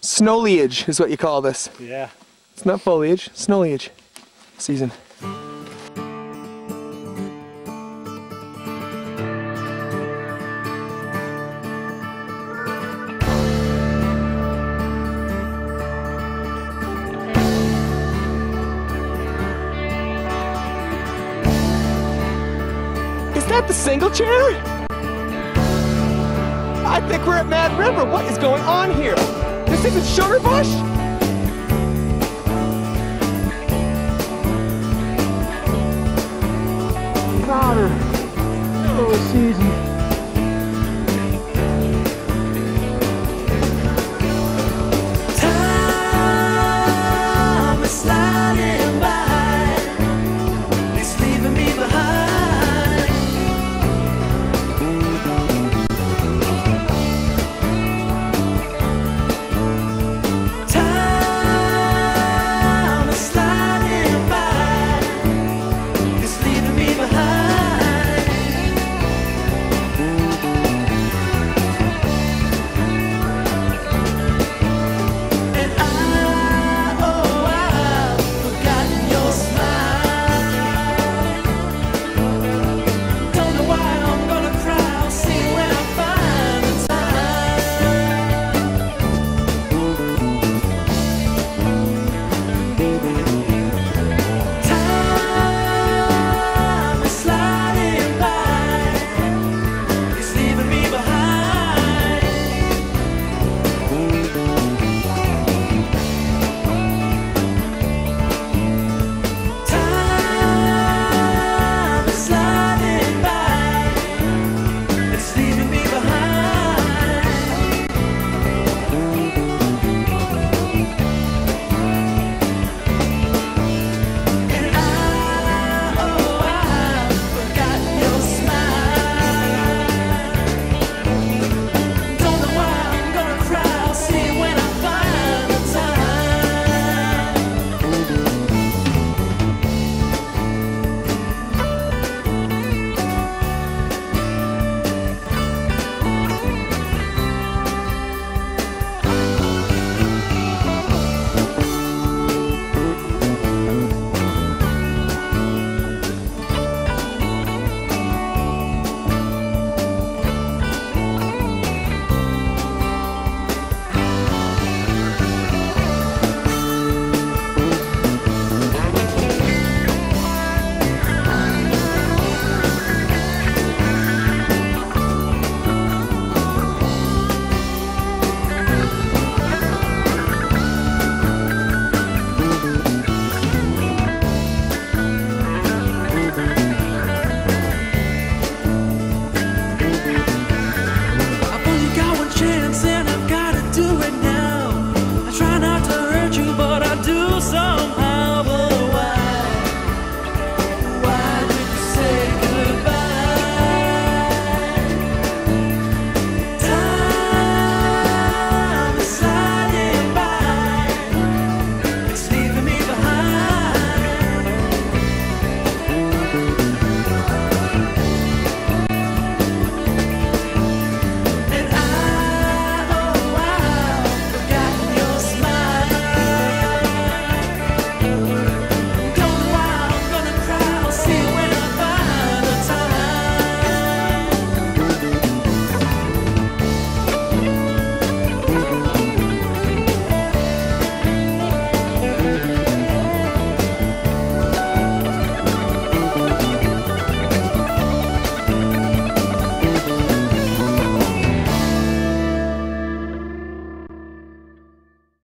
Snowliage is what you call this. Yeah. It's not foliage, snowliage season. Is that the single chair? I think we're at Mad River. What is going on here? This isn't Sugarbush?